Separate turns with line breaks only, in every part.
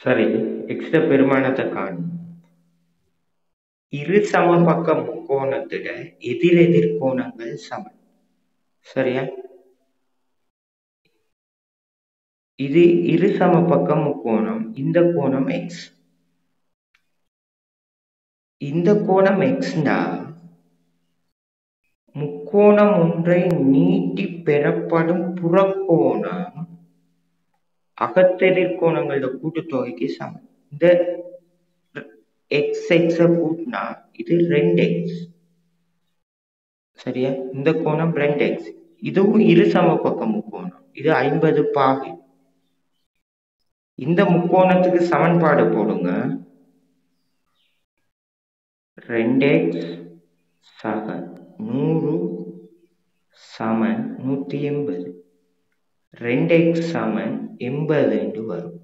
சரி எக்ஸ்ட பெருமானத்தை காணும் இரு சமபக்க முக்கோணத்திட எதிரெதிர் கோணங்கள் சமன் சரியா? இது இரு சமபக்க முக்கோணம் இந்த கோணம் எக்ஸ் இந்த கோணம் எக்ஸ்னா முக்கோணம் ஒன்றை நீட்டி பெறப்படும் புறக்கோணம் அகத்தெதிர் கோணங்களோட கூட்டுத்தொகைக்கு சமம். இந்த எக்ஸ் எக்ஸ கூட்டினா இது ரெண்டு எக்ஸ் சரியா? இந்த கோணம் ரெண்டு எக்ஸ் இதுவும் இரு சமபக்க முக்கோணம். இது ஐம்பது பாகை. இந்த முக்கோணத்துக்கு சமன்பாடு போடுங்க. ரெண்டு எக்ஸ் சக நூறு சமன் நூற்றி எண்பது. ரெண்டு எக்ஸ் சமன் எண்பது என்று வரும்.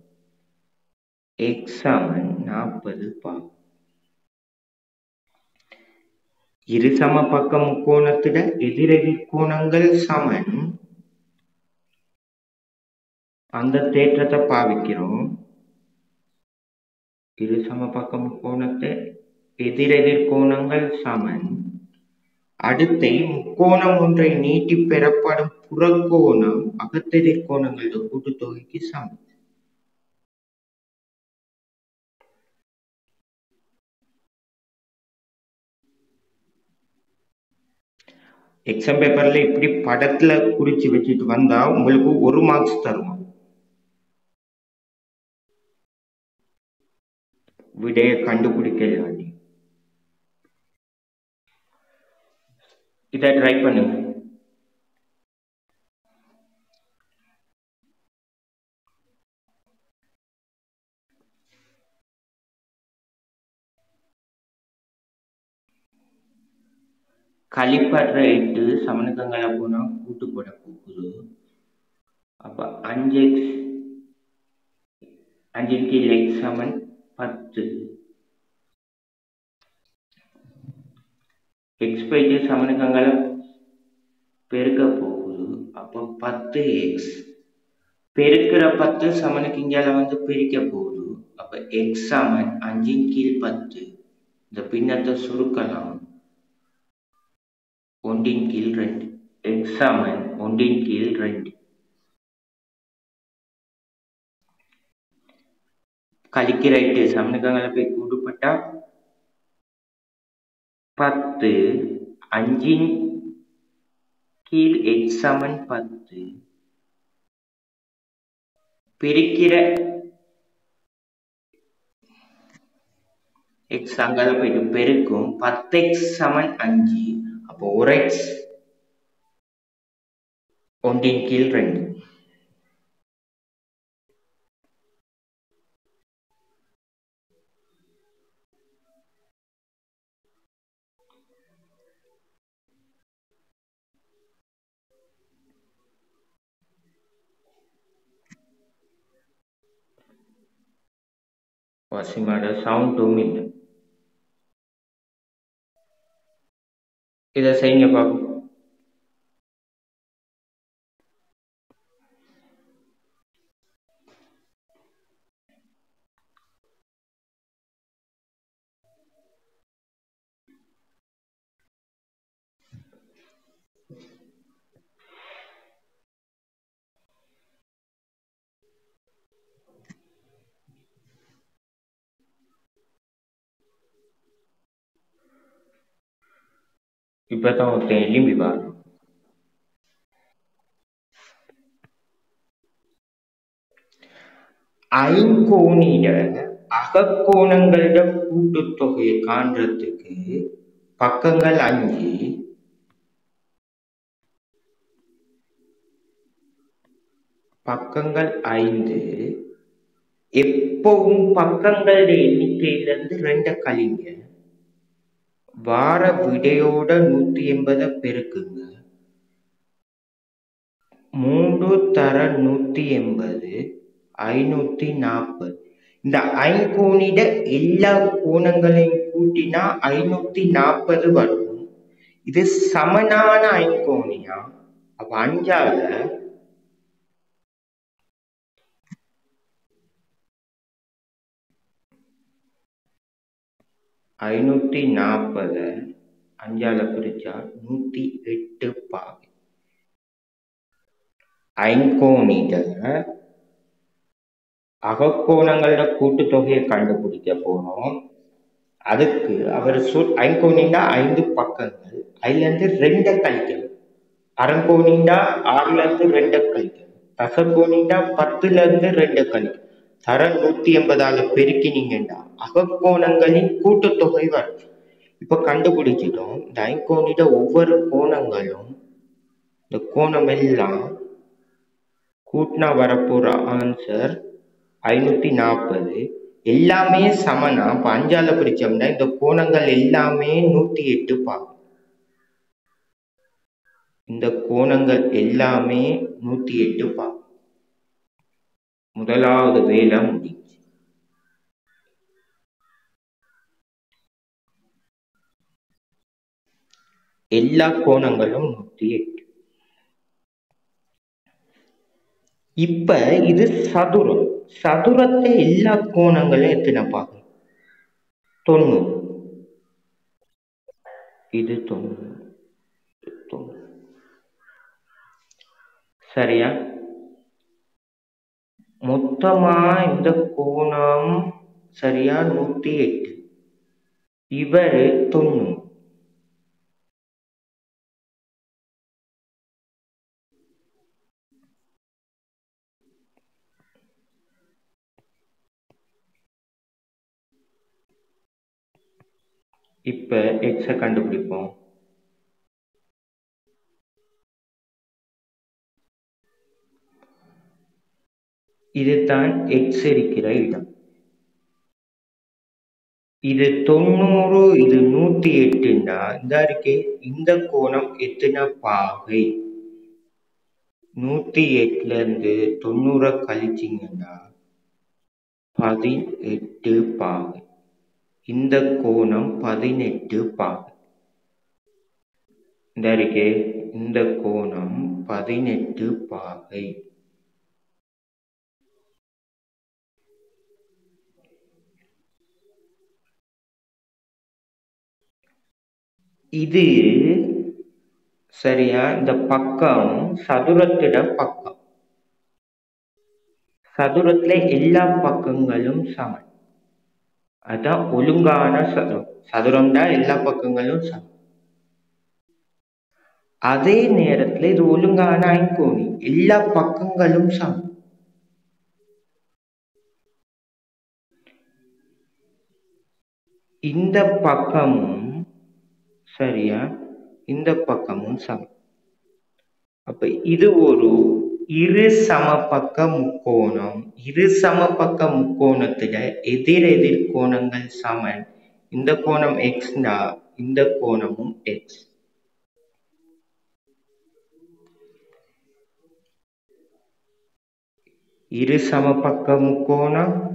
எக்ஸ் சமன் நாற்பது பா இரு சம பக்க முக்கோணத்திட எதிரெதிர் கோணங்கள் சமன். அந்த தேற்றத்தை பாவிக்கிறோம். இரு சம பக்க முக்கோணத்தை எதிரெதிர் கோணங்கள் சமன். அடுத்தை முக்கோணம் ஒன்றை நீட்டி பெறப்படும் புறக்கோணம் அகத்தெதிர் கோணங்களோட கூட்டுத்தொகைக்கு சமம். எக்ஸாம் பேப்பர்ல இப்படி படத்துல குறிச்சு வச்சுட்டு வந்தா உங்களுக்கு ஒரு மார்க்ஸ் தருவோம். விடைய கண்டுபிடிக்கலாம் இதை ட்ரை பண்ணுங்க. கழிப்படுற எட்டு சமணக்கங்களை போனா கூட்டு போட போகுது. அப்ப அஞ்சு அஞ்சு கீழே சமன் பத்து. எக்ஸ் போயிட்டு சமணக்கங்களை பெருக்க போகுது. அப்போ பத்து எக்ஸ் பெருக்கிற பத்து சமனுக்கு வந்து பிரிக்க போகுது. அப்ப எக்ஸ் சமன் அஞ்சின் கீழ் பத்து. இந்த பின்னத்தை சுருக்கலாம். ஒன்றின் கீழ் ரெண்டு. எக்ஸ் சமன் ஒன்றின் கீழ் ரெண்டு. கழிக்கிற எட்டு சமனுக்கங்களை போய் கூடுபட்டா பத்து அஞ்சின் கீழ் எக்ஸ் சமன் பத்து. பிரிக்கிற எக்ஸ் அங்கால போயிட்டு பெருக்கும். பத்து எக்ஸ் சமன் அஞ்சு. அப்போ ஒரு எக்ஸ் ஒன்றின் கீழ் ரெண்டு. வசிமாட சவுண்டும் இல்லை இதை செய்யுங்க பார்ப்போம் இப்பதான் ஒருத்தன் எலும்பி பாரு. ஐங்கோணிட அகக்கோணங்களோட கூட்டுத்தொகையை காண்றதுக்கு பக்கங்கள் அஞ்சு. பக்கங்கள் ஐந்து. எப்பவும் பக்கங்களோட எண்ணிக்கையிலிருந்து ரெண்ட கழிங்க. வார விடையோட நூத்தி எண்பதை பெருக்குங்க. மூன்று தர நூத்தி எண்பது ஐநூத்தி நாற்பது. இந்த ஐங்கோணிட எல்லா கோணங்களையும் கூட்டினா ஐநூத்தி நாற்பது வரும். இது சமனான ஐங்கோணியா அப்ப அஞ்சால ஐநூற்றி நாற்பதை அஞ்சால பிரித்தா நூற்றி எட்டு பாகை ஐங்கோணித அகக்கோணங்களோட கூட்டுத்தொகையை கண்டுபிடிக்க போறோம். அதுக்கு அவர் சொல் ஐங்கோணிண்டா ஐந்து பக்கங்கள் அதுலேருந்து ரெண்டை கழிக்கணும். அரங்கோணிண்டா ஆறுல இருந்து ரெண்டை கழிக்கணும். தசகோணிண்டா பத்துல இருந்து ரெண்டை கழிக்கணும். தர நூத்தி எண்பதால பெருக்கினீங்கன்னா அகக்கோணங்களின் கூட்டுத்தொகை வரும். இப்ப கண்டுபிடிச்சிட்டோம். இந்த ஐங்கோணிட ஒவ்வொரு கோணங்களும் இந்த கோணம் எல்லாம் கூட்டினா வரப்போற ஆன்சர் ஐநூத்தி நாற்பது எல்லாமே சமனா? இப்ப அஞ்சால பிரிச்சோம்னா இந்த கோணங்கள் எல்லாமே நூத்தி எட்டு பாகும். இந்த கோணங்கள் எல்லாமே நூத்தி எட்டு பாகும். முதலாவது வேலை முடிஞ்சு. எல்லா கோணங்களும் நூத்தி எட்டு. இப்ப இது சதுரம். சதுரத்தை எல்லா கோணங்களும் எத்தனை பார்க்கணும் தொண்ணூறு. இது தொண்ணூறு. சரியா? மொத்தமா இந்த கோணம் சரியா நூத்தி எட்டு. இவர் தொண்ணூறு. இப்ப எக்ஸ கண்டுபிடிப்போம். இதுதான் எக்ஸ் இருக்கிற இடம். இது தொண்ணூறு இது நூத்தி எட்டுண்டா இந்த இருக்கு இந்த கோணம் எத்தனை பாகை? நூத்தி எட்டுல இருந்து தொண்ணூற கழிச்சிங்கன்னா பதினெட்டு பாகை. இந்த கோணம் பதினெட்டு பாகை. இந்த இருக்கு இந்த கோணம் பதினெட்டு பாகை. இது சரியா? இந்த பக்கம் சதுரத்திட பக்கம். சதுரத்துல எல்லா பக்கங்களும் சமன். அதான் ஒழுங்கான சதுரம். சதுரம்னா எல்லா பக்கங்களும் சமம். அதே நேரத்துல இது ஒழுங்கான ஐங்கோணி எல்லா பக்கங்களும் சமம். இந்த பக்கமும் சரியா? இந்த பக்கமும் சமம். அப்ப இது ஒரு இரு சமபக்க முக்கோணம். இரு சமபக்க முக்கோணத்துல எதிர் எதிர் கோணங்கள் சமன். இந்த கோணம் எக்ஸ்னா இந்த கோணமும் எக்ஸ் இரு சமபக்க முக்கோணம்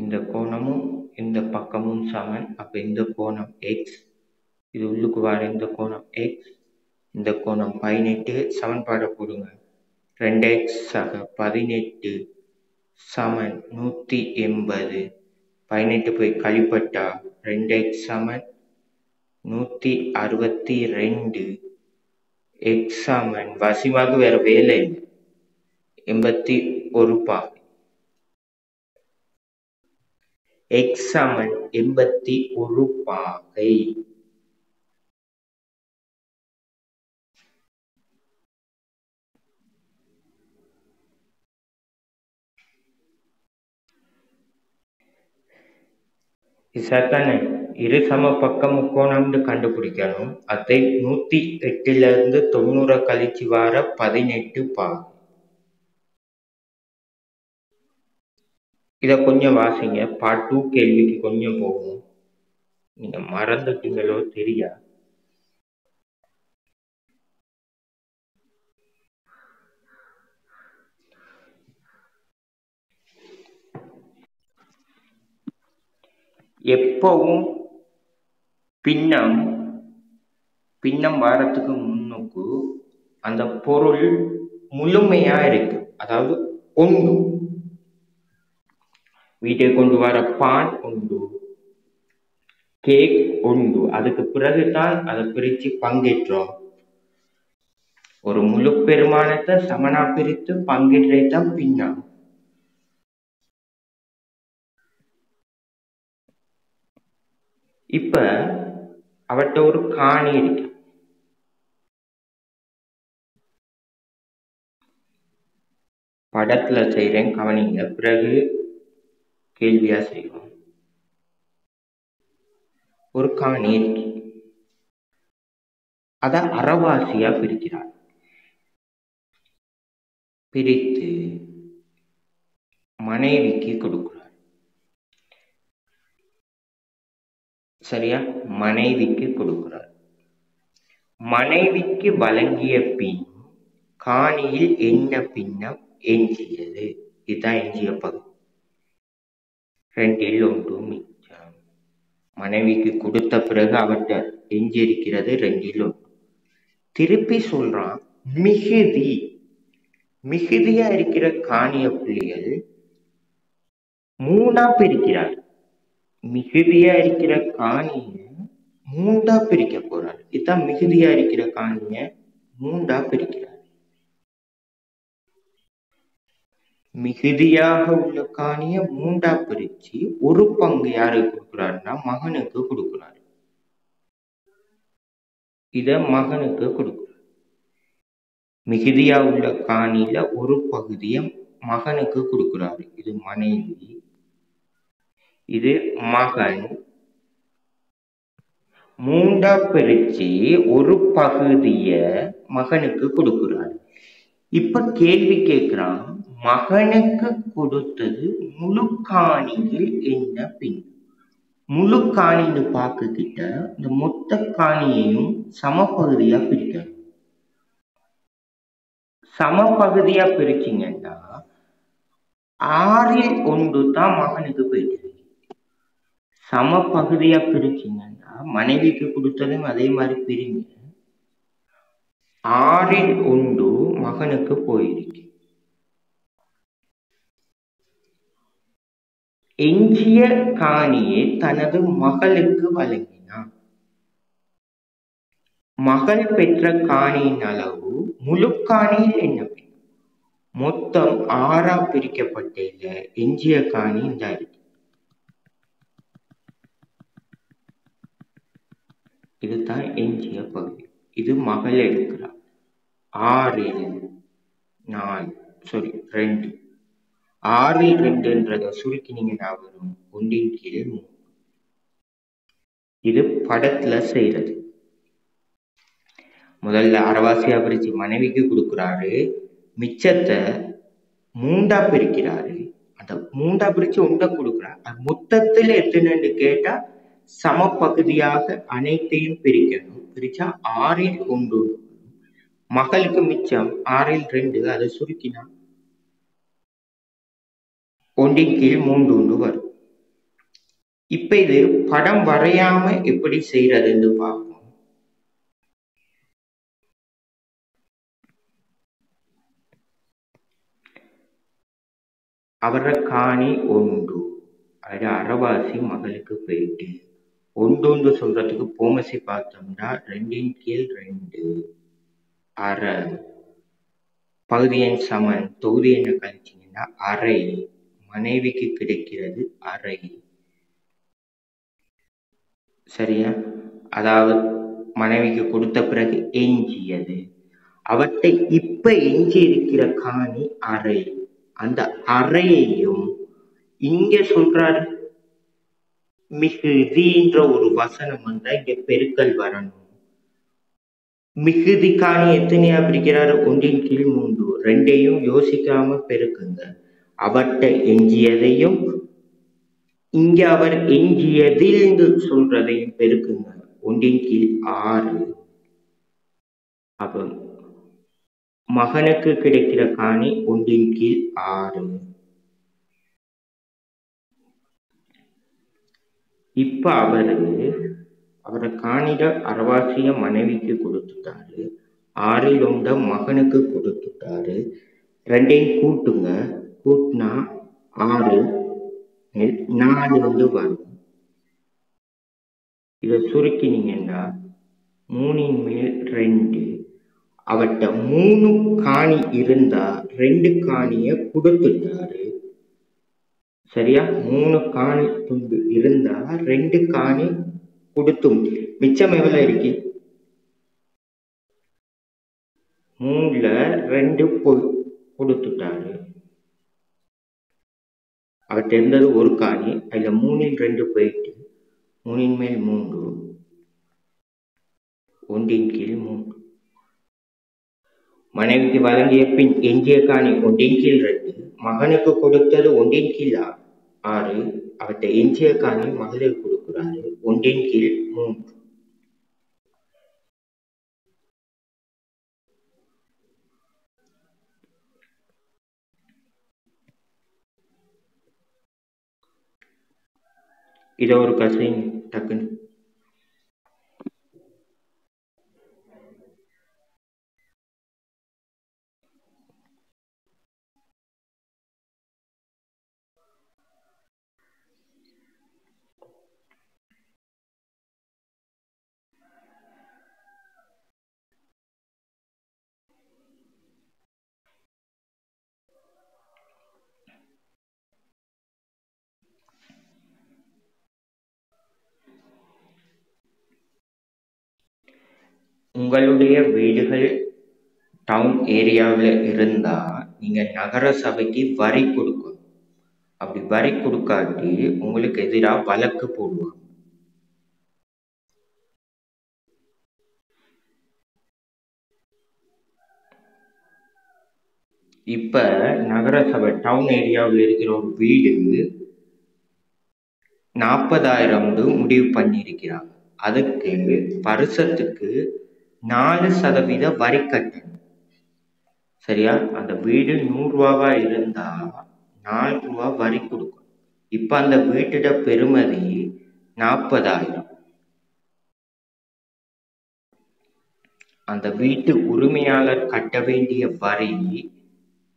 இந்த கோணமும் இந்த பக்கமும் சமன். அப்ப இந்த கோணம் எக்ஸ் இது உள்ளுக்கு வர இந்த கோணம் எக்ஸ் இந்த கோணம் பதினெட்டு. சமன்பாடை போடுங்க ரெண்டு எக்ஸ் சக பதினெட்டு சமன் நூத்தி எண்பது. பதினெட்டு போய் கழிப்பட்டா ரெண்டு எக்ஸ் சமன் நூத்தி அறுபத்தி ரெண்டு. எக்ஸ் சமன். வேற வேலை எண்பத்தி ஒரு பா எக்ஸ் சமன் எண்பத்தி ஒரு பாகை. சரிதானே இரு சம பக்க முக்கோணம்னு கண்டுபிடிக்கணும். அதை நூத்தி எட்டுல இருந்து தொண்ணூறு கழிச்சு வர பதினெட்டு பாகை இதை கொஞ்சம் வாசிங்க. பார்ட் டூ கேள்விக்கு கொஞ்சம் போகும். நீங்க மறந்துட்டீங்களோ தெரியா? எப்பவும் பின்னம் பின்னம் வாரத்துக்கு முன்னுக்கு அந்த பொருள் முழுமையா இருக்கு. அதாவது ஒன்று வீட்டுக்கு கொண்டு வர பான் உண்டு கேக் உண்டு. அதுக்கு பிறகுதான் அதை பிரிச்சு பங்கேற்றோம் ஒரு முழு பெருமானத்தை சமனா பிரித்து தான் பின்னா இப்ப அவட்ட ஒரு காணி இருக்கு. படத்துல செய்யறேன் கவனிங்க. பிறகு கேள்வியா செய்வோம். ஒரு காணி அத அறவாசியா பிரிக்கிறார். பிரித்து மனைவிக்கு கொடுக்கிறார். சரியா? மனைவிக்கு கொடுக்கிறார். மனைவிக்கு வழங்கிய பின் காணியில் என்ன பின்னம் எஞ்சியது இதுதான் எஞ்சிய பகுதி. ரெண்டில் ஒன்று மிச்சம் மனைவிக்கு கொடுத்த பிறகு அவர்கிட்ட எஞ்சி இருக்கிறது ரெண்டில் ஒன்று திருப்பி சொல்றான் மிகுதி. மிகுதியா இருக்கிற காணிய புள்ளிகள் மூணா பிரிக்கிறார் மிகுதியா இருக்கிற காணிய மூண்டா பிரிக்க போறார் இதுதான் மிகுதியா இருக்கிற காணிய மூண்டா பிரிக்கிறார் மிகுதியாக உள்ள காணிய மூண்டா பிரிச்சு ஒரு பங்கு யாருக்கு கொடுக்கிறாருன்னா மகனுக்கு கொடுக்குறாரு. இத மகனுக்கு கொடுக்கிறார். மிகுதியா உள்ள காணியில ஒரு பகுதிய மகனுக்கு கொடுக்கிறாரு. இது மனைவி இது மகன். மூண்டா பிரிச்சு ஒரு பகுதிய மகனுக்கு கொடுக்கிறார். இப்ப கேள்வி கேட்கிறான் மகனுக்கு கொடுத்தது முழு காணியில் என்ன பின் முழு காணின்னு பார்க்கக்கிட்ட இந்த மொத்த காணியையும் சமப்பகுதியா பிரிக்கணும். சமபகுதியா பிரிச்சீங்கன்னா ஆறில் ஒன்று தான் மகனுக்கு போயிட்டு. சம பகுதியா பிரிச்சீங்கன்னா மனைவிக்கு கொடுத்ததும் அதே மாதிரி பிரிங்க. ஆறில் ஒன்று மகனுக்கு போயிருக்கு எஞ்சிய காணியை தனது மகளுக்கு வழங்கினான் மகள் பெற்ற காணியின் அளவு முழு காணியில் என்ன மொத்தம் ஆறா பிரிக்கப்பட்ட எஞ்சிய காணி இந்த இருக்கு இதுதான் எஞ்சிய பகுதி இது மகள் எடுக்கிறார் ஆறில் நாலு. சாரி ரெண்டு. ஆறில் ரெண்டுன்றத சுருக்கினீங்கன்னா வரும் ஒன்றின் கீழ் மூணு இது படத்துல செய்யறது முதல்ல அரவாசியா பிரிச்சு மனைவிக்கு கொடுக்குறாரு. மிச்சத்தை மூண்டா பிரிக்கிறாரு. அந்த மூண்டா பிரிச்சு உண்டை கொடுக்குறாரு. அது மொத்தத்தில் எத்தனைன்னு கேட்டா சம பகுதியாக அனைத்தையும் பிரிக்கணும். பிரிச்சா ஆறில் ஒன்று. மகளுக்கு மிச்சம் ஆறில் ரெண்டு. அதை சுருக்கினா ஒன்றின் கீழ் மூன்று ஒன்று வரும். இப்ப இது படம் வரையாம எப்படி செய்யறதுன்னு பார்ப்போம். அவரை காணி ஒன்று. அது அறவாசி மகளுக்கு போயிட்டு. ஒன்று சொல்றதுக்கு போமசி பார்த்தோம்னா ரெண்டின் கீழ் ரெண்டு. அரை பகுதி எண் சமன். தொகுதி என்ன கழிச்சிங்கன்னா அரை மனைவிக்கு கிடைக்கிறது அரை சரியா? அதாவது மனைவிக்கு கொடுத்த பிறகு எஞ்சியது. அவற்றை இப்ப எஞ்சி இருக்கிற காணி அறை. அந்த அறையையும் இங்க சொல்றாரு. மிகுதின்ற ஒரு வசனம் வந்தா இங்க பெருக்கல் வரணும். மிகுதி காணி எத்தனையா பிரிக்கிறாரு? ஒன்றின் கீழ் மூன்று. ரெண்டையும் யோசிக்காம பெருக்குங்க. அவட்ட எஞ்சியதையும் இங்க அவர் எஞ்சியதில் சொல்றதையும் பெருக்குங்க. ஒன்றின் கீழ் ஆறு. அப்ப மகனுக்கு கிடைக்கிற காணி ஒன்றின் கீழ் ஆறு. இப்ப அவரு அவரை காணிட அரவாசிய மனைவிக்கு கொடுத்துட்டாரு. ஆறில் உண்ட மகனுக்கு கொடுத்துட்டாரு. ரெண்டையும் கூட்டுங்க. கூட்டினா ஆறு மேல் நாலு வந்து வரும். இதை சுருக்கினீங்கன்னா மூணின் மேல் ரெண்டு. அவட்ட மூணு காணி இருந்தா ரெண்டு காணிய கொடுத்துட்டாரு. சரியா? மூணு காணி துண்டு இருந்தா ரெண்டு காணி கொடுத்தும் மிச்சம் எவ்வளவு இருக்கு? மூணுல ரெண்டு போய் கொடுத்துட்டாரு. அவர்கிட்ட இருந்தது ஒரு காணி அதுல மூணில் ரெண்டு போயிட்டு மூணின் மேல் மூன்று ஒன்றின் கீழ் மூன்று. மனைவிக்கு வழங்கிய பின் எஞ்சிய காணி ஒன்றின் கீழ் ரெண்டு மகனுக்கு கொடுத்தது ஒன்றின் கீழ் ஆறு. அவற்றை எஞ்சிய காணி மகளிர் கொடுக்கிறாரு. ஒன்றின் கீழ் மூன்று இதை ஒரு கசைங்க டக்குன்னு உங்களுடைய வீடுகள் டவுன் ஏரியாவில் இருந்தா நீங்க நகர சபைக்கு வரி கொடுக்கணும். அப்படி வரி கொடுக்காட்டி உங்களுக்கு எதிராக வழக்கு போடுவாங்க. இப்ப நகர சபை டவுன் ஏரியாவில் இருக்கிற ஒரு வீடு நாற்பதாயிரம் முடிவு பண்ணியிருக்கிறாங்க. அதுக்கு வருஷத்துக்கு நாலு சதவீத வரி கட்டணும். சரியா? அந்த வீடு நூறு ரூபாவா இருந்தா நாலு ரூபா வரி கொடுக்கணும். இப்ப அந்த வீட்டோட பெருமதி நாற்பதாயிரம். அந்த வீட்டு உரிமையாளர் கட்ட வேண்டிய வரி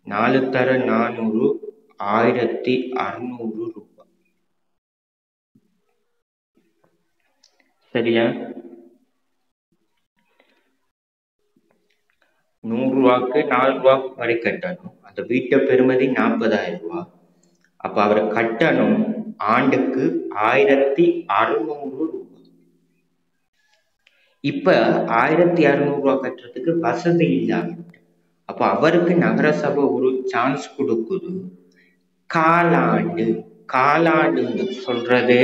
நாலு தர நானூறு ஆயிரத்தி அறுநூறு சரியா? நூறு ரூபாய்க்கு நாலு ரூபா வரி கட்டணும். அந்த வீட்டை பெறுமதி நாற்பதாயிரம் ரூபாய் அப்ப அவர் கட்டணும். ஆண்டுக்கு ஆயிரத்தி அறுநூறு ரூபாய் இப்ப ஆயிரத்தி அறுநூறு ரூபாய் கட்டுறதுக்கு வசதி இல்லாம அப்ப அவருக்கு நகரசபை ஒரு சான்ஸ் கொடுக்குது. காலாண்டு காலாண்டுன்னு சொல்றது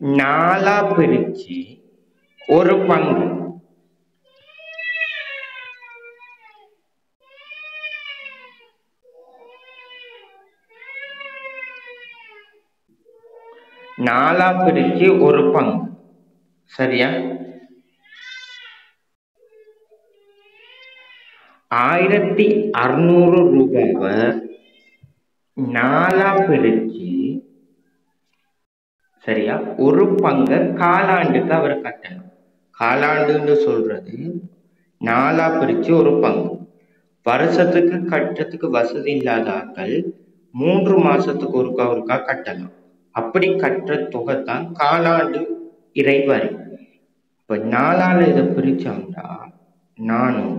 நாலா பிரிச்சு ஒரு பங்கு. நாலா பிரிச்சு ஒரு பங்கு. சரியா? ஆயிரத்தி அறுநூறு ரூபாவை நாலா பிரிச்சு சரியா? ஒரு பங்க காலாண்டுக்கு அவர் கட்டணும். காலாண்டுன்னு சொல்றது நாலா பிரிச்சு ஒரு பங்கு. வருஷத்துக்கு கட்டுறதுக்கு வசதி இல்லாத ஆட்கள் மூன்று மாசத்துக்கு ஒருக்கா ஒருக்கா கட்டலாம். அப்படி கட்டுற தொகை தான் காலாண்டு இறைவரி. இப்ப நாலால இதை பிரிச்சாங்கன்னா நானூறு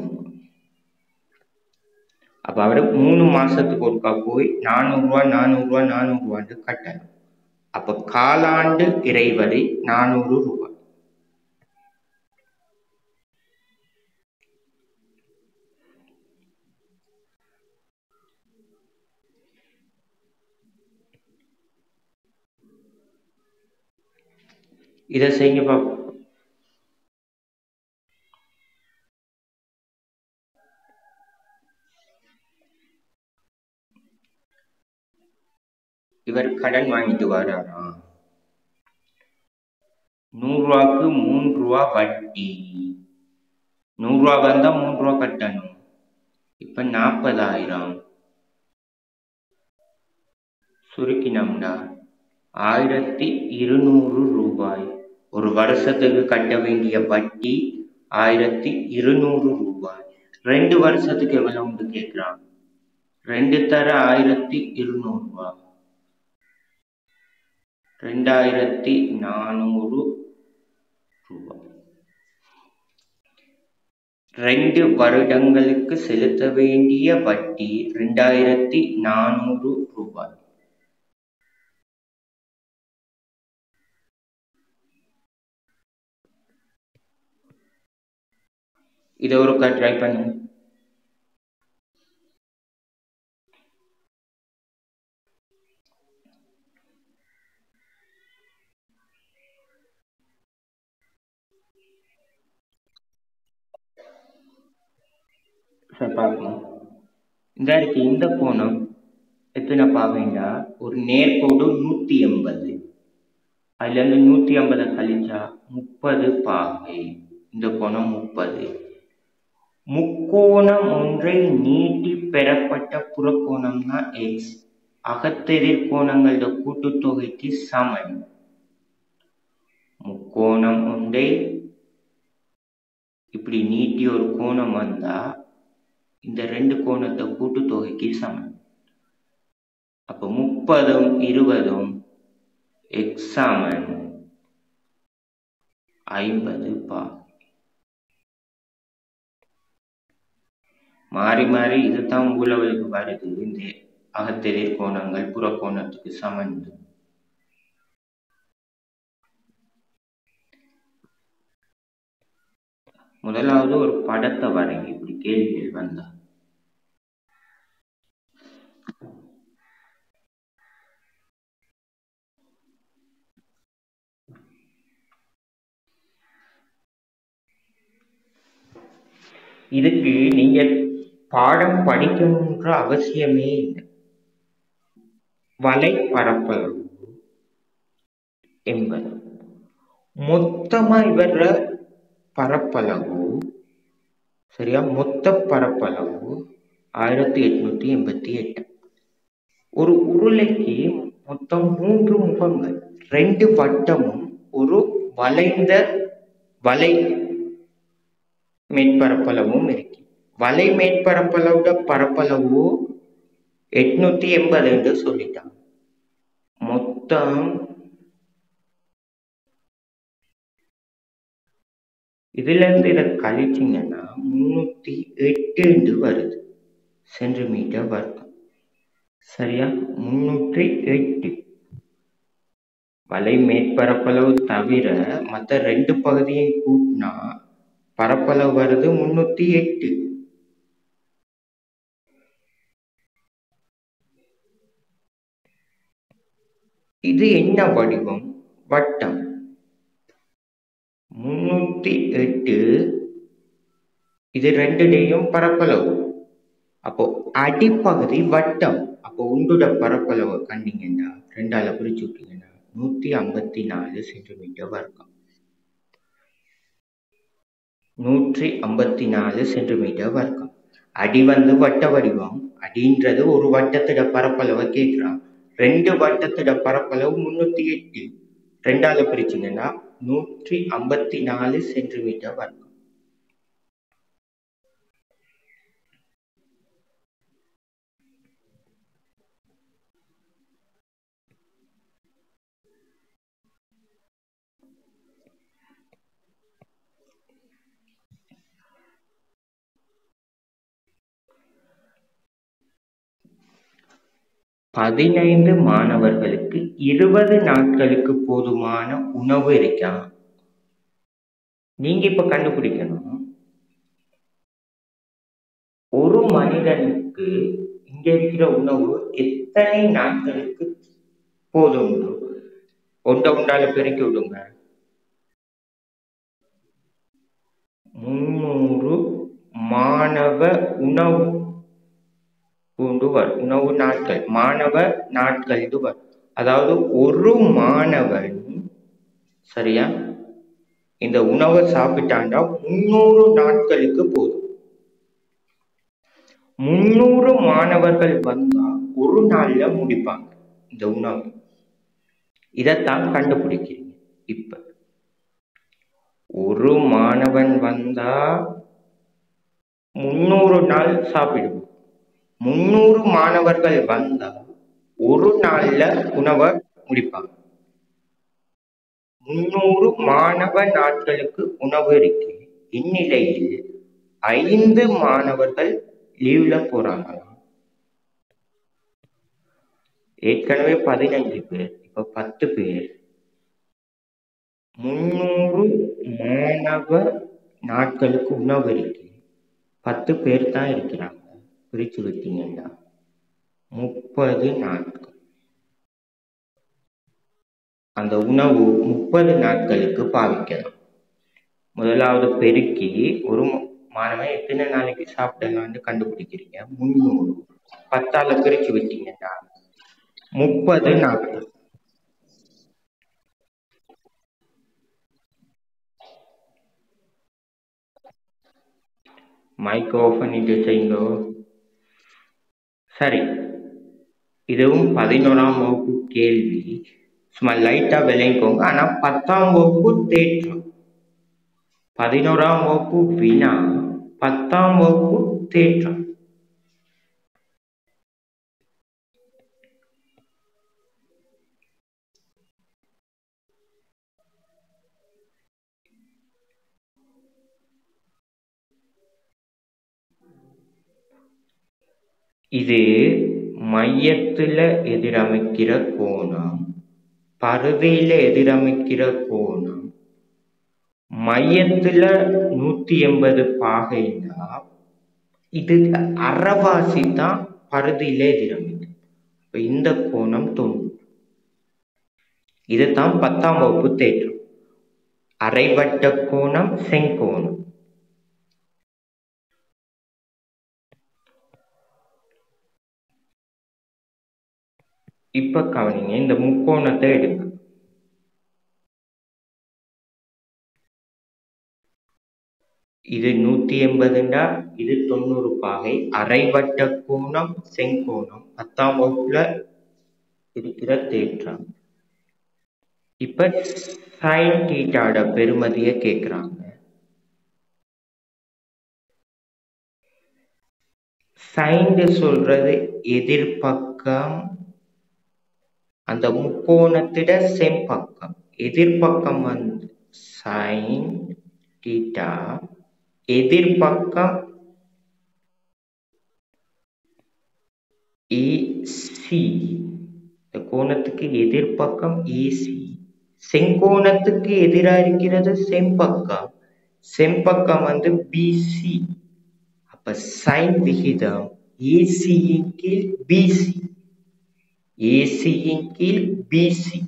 அப்ப அவரு மூணு மாசத்துக்கு ஒருக்கா போய் நானூறு ரூபா நானூறு ரூபா நானூறு ரூபான்னு கட்டணும். அப்ப காலாண்டு இறைவரி நானூறு ரூபாய். இதை செய்யுங்க பாப்போம். இவர் கடன் வாங்கிட்டு வராரா? நூறு ரூபாய்க்கு மூணு ரூபா வட்டி நூறு ரூபா வந்தா மூணு ரூபா கட்டணும். இப்ப நாற்பதாயிரம். சுருக்கினோம்னா ஆயிரத்தி இருநூறு ரூபாய். ஒரு வருஷத்துக்கு கட்ட வேண்டிய வட்டி ஆயிரத்தி இருநூறு ரூபாய். ரெண்டு வருஷத்துக்கு எவ்வளவுன்னு கேட்கிறான் ரெண்டு தர ஆயிரத்தி இருநூறு ரூபா. ரெண்டாயிரத்தி நானூறு ரூபாய் ரெண்டு வருடங்களுக்கு செலுத்த வேண்டிய வட்டி ரெண்டாயிரத்தி நானூறு ரூபாய் இதை ஒரு ட்ரை பண்ணுங்க. சரி பார்க்கலாம். இந்த இருக்கு இந்த கோணம் எத்தனை பாவைண்டா? ஒரு நேர்கோடு நூத்தி எண்பது அதுல இருந்து நூத்தி ஐம்பதை கழிச்சா முப்பது பாகை. இந்த கோணம் முப்பது. முக்கோணம் ஒன்றை நீட்டி பெறப்பட்ட புறக்கோணம்னா எக்ஸ் அகத்தெதிர் கோணங்களோட கூட்டுத்தொகைக்கு சமன். முக்கோணம் ஒன்றை இப்படி நீட்டி ஒரு கோணம் வந்தா இந்த ரெண்டு கோணத்தை கூட்டுத்தொகைக்கு சமன் அப்ப முப்பதும் இருபதும் எக்ஸாமன் ஐம்பது பா. மாறி மாறி இதுதான் மூலவலுக்கு வருது. இந்த அகத்தெதிர் கோணங்கள் புறக்கோணத்துக்கு சமன். முதலாவது ஒரு படத்தை வரைங்க. இப்படி கேள்விகள் வந்தா. இதுக்கு நீங்க பாடம் படிக்கணுன்ற அவசியமே இல்லை. வலை பரப்பளவு என்பது. மொத்தமா இவர பரப்பளவு சரியா? மொத்த பரப்பளவு ஆயிரத்தி எட்நூத்தி எண்பத்தி எட்டு. ஒரு உருளைக்கு மொத்தம் மூன்று முகங்கள் ரெண்டு வட்டமும் ஒரு வளைந்த வலை மேற்பரப்பளவும் இருக்கு. வலை மேற்பரப்பளவோட பரப்பளவு எட்நூத்தி எண்பது என்று சொல்லிட்டாங்க. மொத்தம் இதுல இருந்து இதை கழிச்சிங்கன்னா முன்னூத்தி எட்டு வருது. சென்டிமீட்டர் வர்க்கம். சரியா? முன்னூற்றி எட்டு. வலை மேற்பரப்பளவு தவிர மற்ற ரெண்டு பகுதியும் கூட்டினா பரப்பளவு வருது முன்னூத்தி எட்டு. இது என்ன வடிவம்? வட்டம். முன்னூத்தி எட்டு. இது ரெண்டுடையும் பரப்பளவு. அப்போ அடிப்பகுதி வட்டம். அப்போ உண்டுட பரப்பளவு கண்டிங்கன்னா ரெண்டால பிரிச்சு விட்டீங்கன்னா நூத்தி ஐம்பத்தி நாலு சென்டிமீட்டர் வர்க்கம். நூற்றி ஐம்பத்தி நாலு சென்டிமீட்டர் வர்க்கம். அடி வந்து வட்ட வடிவம். அடின்றது ஒரு வட்டத்திட பரப்பளவை கேட்குறான். ரெண்டு வட்டத்திட பரப்பளவு முன்னூத்தி எட்டு. ரெண்டால பிரிச்சிங்கன்னா நூற்றி ஐம்பத்தி நாலு சென்டிமீட்டர் வர்க்கம். பதினைந்து மாணவர்களுக்கு இருபது நாட்களுக்கு போதுமான உணவு இருக்கா? நீங்க இப்ப கண்டுபிடிக்கணும். ஒரு மனிதனுக்கு இங்க இருக்கிற உணவு எத்தனை நாட்களுக்கு போதும்? ஒன்றை உண்டால பெருக்கி விடுங்க. முன்னூறு மாணவ உணவு கொண்டு வரும் உணவு நாட்கள் மாணவ நாட்கள் இதுவர். வரும் அதாவது ஒரு மாணவன் சரியா? இந்த உணவை சாப்பிட்டாண்டா முன்னூறு நாட்களுக்கு போதும். முன்னூறு மாணவர்கள் வந்தா ஒரு நாள்ல முடிப்பாங்க இந்த உணவு. இதைத்தான் கண்டுபிடிக்கிறீங்க இப்ப. ஒரு மாணவன் வந்தா முன்னூறு நாள் சாப்பிடுவோம். முந்நூறு மாணவர்கள் வந்தா ஒரு நாள்ல உணவை முடிப்பாங்க. முந்நூறு மாணவ நாட்களுக்கு உணவு இருக்கு. இந்நிலையில் ஐந்து மாணவர்கள் லீவ்ல போறாங்க. ஏற்கனவே பதினஞ்சு பேர் இப்ப பத்து பேர். முன்னூறு மாணவ நாட்களுக்கு உணவு இருக்கு. பத்து பேர் தான் இருக்கிறாங்க. பிரிச்சு விட்டீங்கன்னா முப்பது நாட்கள். அந்த உணவு முப்பது நாட்களுக்கு பாவிக்கலாம். முதலாவது பெருக்கி ஒரு மாணவன் எத்தனை நாளைக்கு சாப்பிடலாம்னு கண்டுபிடிக்கிறீங்க? முந்நூறு. பத்தால பிரிச்சு விட்டீங்கன்னா முப்பது நாட்கள். மைக் ஓபன் பண்ணிட்டு செய்யுங்க சரி. இதுவும் பதினோராம் வகுப்பு கேள்வி. சும்மா லைட்டா விளங்கிக்கோங்க. ஆனா பத்தாம் வகுப்பு தேற்றம். பதினோராம் வகுப்பு வினா பத்தாம் வகுப்பு தேற்றம். இது மையத்துல எதிரமைக்கிற கோணம் பருதியில எதிரமைக்கிற கோணம். மையத்துல நூத்தி எண்பது பாகைனா இது அறவாசி தான் பருதியில எதிரமைக்கும். இந்த கோணம் தொண்ணூறு. இதுதான் பத்தாம் வகுப்பு தேற்றம். அரைவட்ட கோணம் செங்கோணம். இப்ப கவனிங்க இந்த முக்கோணத்தை எடுங்க. இது நூத்தி எண்பதுண்டா? இது தொண்ணூறு பாகை. அரைவட்ட கோணம் செங்கோணம். பத்தாம் வகுப்புல இருக்கிற தேற்றம். இப்ப சைன் டீட்டாட பெருமதிய கேக்குறாங்க. சைன் சொல்றது எதிர்பக்கம் அந்த முக்கோணத்திட செம்பக்கம் எதிர்பக்கம் வந்து சைன் டீட்டா எதிர்பக்கம் ஏசி இந்த கோணத்துக்கு எதிர்பக்கம் ஏசி செங்கோணத்துக்கு எதிராக இருக்கிறது செம்பக்கம். செம்பக்கம் வந்து பிசி அப்ப சைன் விகிதம் ஏசியின் கீழ் பிசி ஏசியின் கீழ் பிசி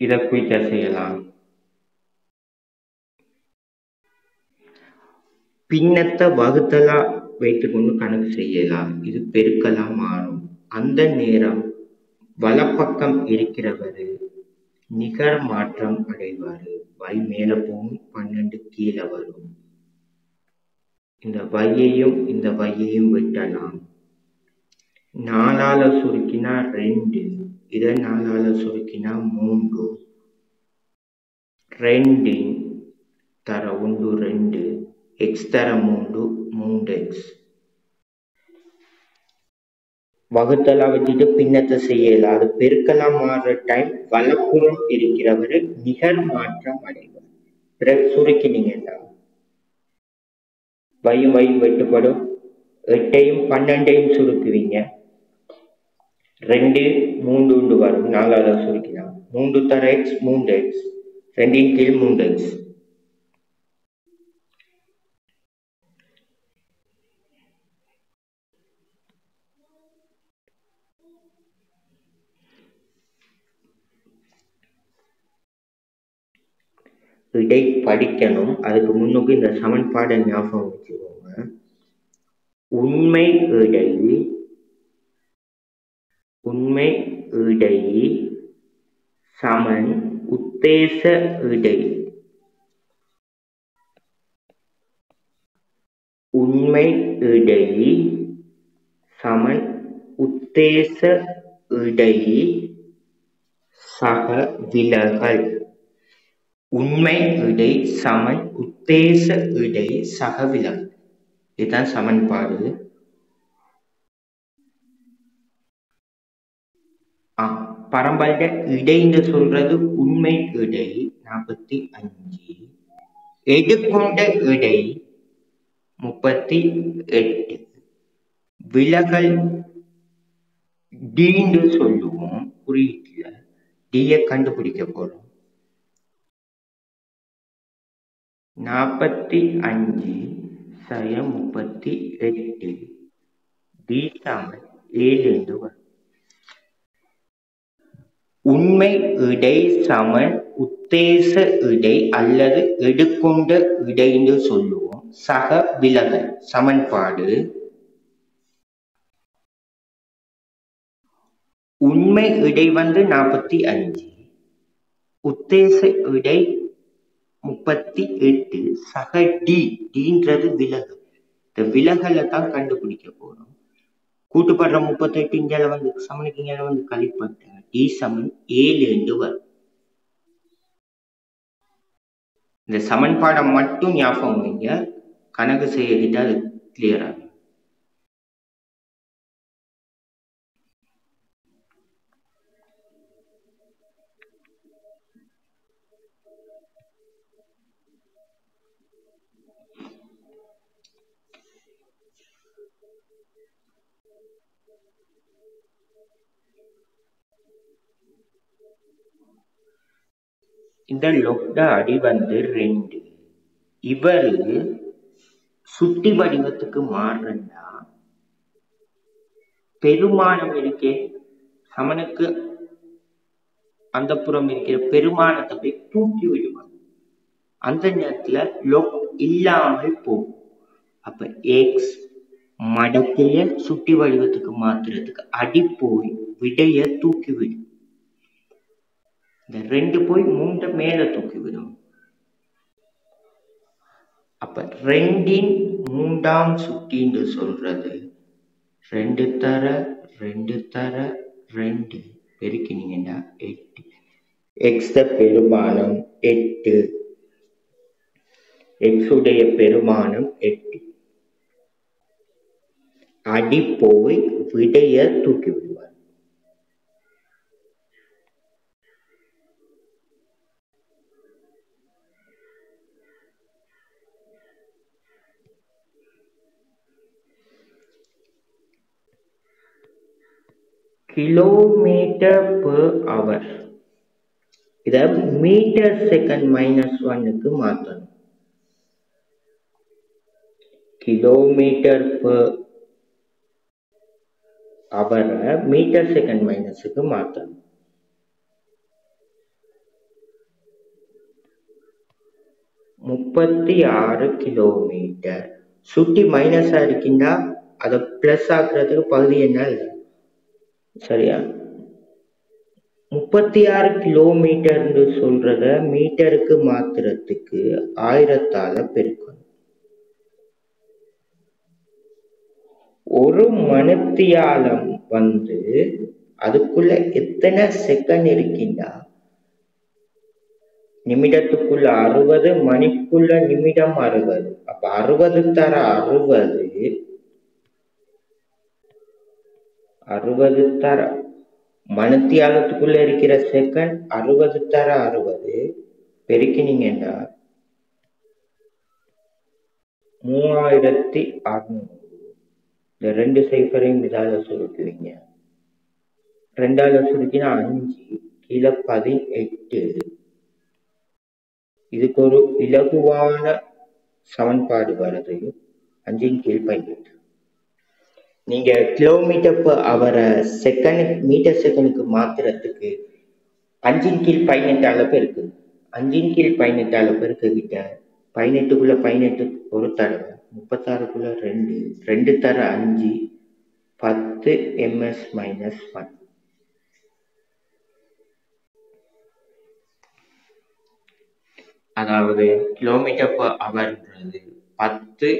இதை குயிக்கா செய்யலாம். பின்னத்தை வகுத்தலா வைத்துக்கொண்டு கணக்கு செய்யலாம். இது பெருக்கலா மாறும். அந்த நேரம் வலப்பக்கம் இருக்கிறவர் நிகர மாற்றம் அடைவாரு. வை மேல போகும் பன்னெண்டு கீழே வரும். இந்த வையையும் இந்த வையையும் விட்டலாம் நாலால சுருக்கினா ரெண்டு இதை நாலால சுருக்கினா மூன்று. ரெண்டு தர ஒன்று ரெண்டு எக்ஸ் தர மூன்று மூன்று எக்ஸ் வகுத்தலா வச்சுட்டு பின்னத்தை செய்யலாம் அது பெருக்கலாம் மாறுற டைம் வலப்புறம் இருக்கிறவர் நிகர் மாற்றம் அடைவார். பிறகு சுருக்கினீங்கன்னா வையும் வயும் வெட்டுப்படும். எட்டையும் பன்னெண்டையும் சுருக்குவீங்க. ரெண்டு மூன்று உண்டு வரும். நாலாவது சுருக்கினா மூன்று தர எக்ஸ் மூன்று எக்ஸ் ரெண்டின் கீழ் மூன்று எக்ஸ் இடை படிக்கணும். அதுக்கு முன்னுக்கு இந்த சமன்பாடை ஞாபகம் வச்சுக்கோங்க. உண்மை இடை உண்மை இடை சமன் உத்தேச இடை. உண்மை இடை சமன் உத்தேச இடை சக விலகல். உண்மை இடை சமன் உத்தேச இடை சக இதுதான் சமன்பாடு. ஆ பரம்பல்ட இடைன்னு சொல்றது உண்மை இடை நாற்பத்தி அஞ்சு. எடுக்கொண்ட இடை முப்பத்தி எட்டு. விலகல் டீன்னு சொல்லுவோம் குறியீட்டுல டீய கண்டுபிடிக்க போறோம். நாற்பத்தி அஞ்சு சய முப்பத்தி எட்டு. டி சமன் ஏழு வரும். உண்மை இடை சமன் உத்தேச இடை அல்லது எடுக்கொண்ட இடைன்னு சொல்லுவோம். சக விலகல் சமன்பாடு. உண்மை இடை வந்து நாற்பத்தி அஞ்சு உத்தேச இடை முப்பத்தி எட்டு சக டி டீன்றது விலகல் இந்த விலகலை தான் கண்டுபிடிக்க போறோம். கூட்டுப்படுற முப்பத்தெட்டு இங்கே வந்து சமனுக்கு இங்கே வந்து கழிப்பட்ட டி சமன் ஏழு என்று வரும். இந்த சமன்பாடை மட்டும் ஞாபகம் வைங்க. கணக்கு செய்யக்கிட்ட அது கிளியர் ஆகும். இந்த லொக்ட அடி வந்து ரெண்டு. இவரு சுட்டி வடிவத்துக்கு மாறுறா பெருமானம் இருக்கே சமனுக்கு அந்த புறம் இருக்கிற பெருமானத்தை போய் தூக்கி விடும் அந்த நேரத்துல லொக் இல்லாமல் போகும் அப்ப எக்ஸ் மடக்கைய சுட்டி வடிவத்துக்கு மாத்துறதுக்கு அடி போய் விடைய தூக்கி விடும் இந்த ரெண்டு போய் மூன்று மேல தூக்கி விடும் அப்ப ரெண்டின் மூன்றாம் சுட்டின்னு சொல்றது ரெண்டு தர ரெண்டு தர ரெண்டு. பெருக்கினீங்கன்னா எட்டு. எக்ஸ் பெருமானம் எட்டு. எக்ஸுடைய பெருமானம் எட்டு அடி போய் விடைய தூக்கி விடுவார். கிலோமீட்டர் பெர் அவர் இத மீட்டர் செகண்ட் மைனஸ் ஒன்னுக்கு மாற்றணும். கிலோமீட்டர் பர் அவரை மீட்டர் செகண்ட் மைனஸுக்கு மாற்றணும். முப்பத்தி ஆறு கிலோமீட்டர் சுட்டி மைனஸா இருக்கின்றா? அதை பிளஸ் ஆக்குறதுக்கு பகுதி என்ன இல்லை? சரியா? முப்பத்தி ஆறு கிலோமீட்டர்னு சொல்றத மீட்டருக்கு மாத்துறதுக்கு ஆயிரத்தால பெருக்கு ஒரு மணித்தியாலம் வந்து அதுக்குள்ள எத்தனை செகண்ட் இருக்கின்றா? நிமிடத்துக்குள்ள அறுபது மணிக்குள்ள நிமிடம் அறுபது. அப்ப அறுபது தர அறுபது. அறுபது தர மணித்தியாலத்துக்குள்ள இருக்கிற செகண்ட் அறுபது தர அறுபது. பெருக்கினீங்கன்னா மூவாயிரத்தி அறுநூறு. இந்த ரெண்டு சைஃபரையும் இதால சுருக்குவீங்க. ரெண்டால சுருக்கினா அஞ்சு கீழே பதினெட்டு. இதுக்கு ஒரு இலகுவான சமன்பாடு வருது அஞ்சின் கீழ் பதினெட்டு. நீங்க கிலோமீட்டர் அவரை செகண்ட் மீட்டர் செகண்டுக்கு மாத்துறதுக்கு அஞ்சின் கீழ் பதினெட்டு அளவு இருக்கு அஞ்சின் கீழ் பதினெட்டு அளவு இருக்கிட்ட பதினெட்டுக்குள்ள பதினெட்டு ஒரு தடவை. முப்பத்தாறுக்குள்ள ரெண்டு ரெண்டு தர அஞ்சு பத்து எம்எஸ் மைனஸ் ஒன் அதாவது கிலோமீட்டர் பர் ஹவர்ன்றது பத்து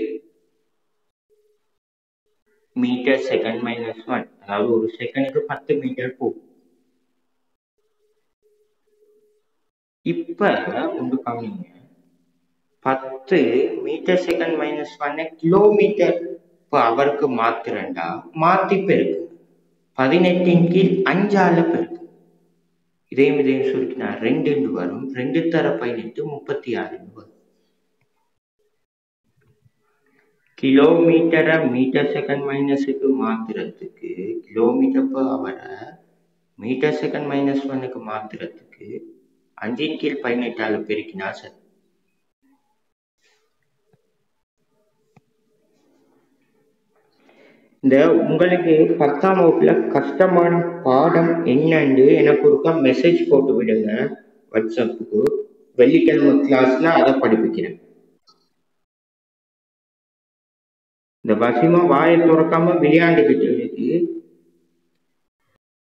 மீட்டர் செகண்ட் மைனஸ் ஒன் அதாவது ஒரு செகண்டுக்கு பத்து மீட்டர் போகும். இப்ப ஒன்று கவனிங்க. பத்து மீட்டர் செகண்ட் மைனஸ் ஒன்னு கிலோமீட்டர் இப்போ அவருக்கு மாத்துறேன்டா மாத்தி பெருக்கு பதினெட்டின் கீழ் அஞ்சால பெருக்கு. இதையும் இதையும் சுருக்கினா ரெண்டு வரும். ரெண்டு தர பதினெட்டு முப்பத்தி ஆறு வரும் கிலோமீட்டரை மீட்டர் செகண்ட் மைனஸுக்கு மாத்துறதுக்கு கிலோமீட்டர் பர் அவரை மீட்டர் செகண்ட் மைனஸ் ஒன்னுக்கு மாத்துறதுக்கு அஞ்சின் கீழ் பதினெட்டால பெருக்கினா சரி. இந்த உங்களுக்கு பத்தாம் வகுப்புல கஷ்டமான பாடம் என்னன்னு எனக்கு ஒருக்கா மெசேஜ் போட்டு விடுங்க. வாட்ஸ்அப்புக்கு வெள்ளிக்கிழமை கிளாஸ்ல அதை படிப்பிக்கிறேன். இந்த வசிமா வாயை திறக்காம விளையாண்டுக்கிட்டு இருக்கு.